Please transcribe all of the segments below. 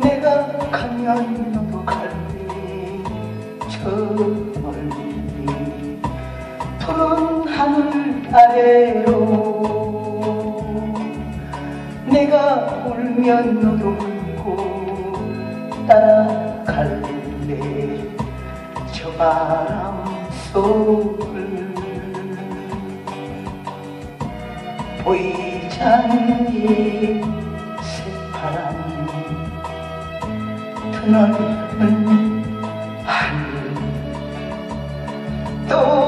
내가 가면 너도 갈래 저 멀리 아래로 내가 울면 너도 울고 따라갈래. 저 바람 속을 보이지 않니 새파란 드넓은 하늘. 떠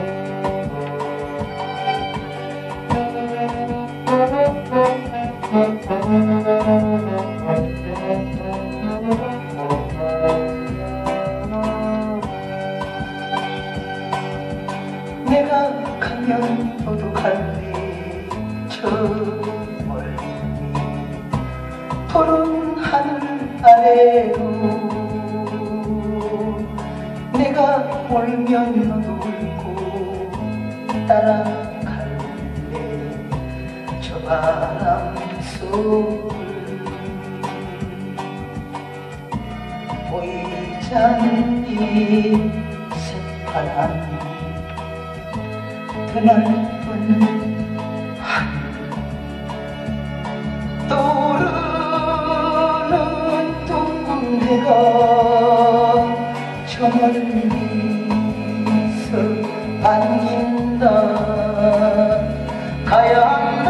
내가 가면 갈래 저 멀리 푸른 하늘 아래로 내가 울면 너도 울고 따라갈래. 저 바람 속을 보이지 않니 새파란 드넓은 하늘 떠오르는 둥근 해가 저 멀리서 반긴다. 가야